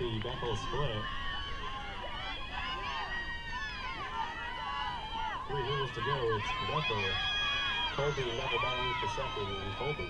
the Bethel split. Three hitters to go. It's Bethel, Colby level batting for second, and Colby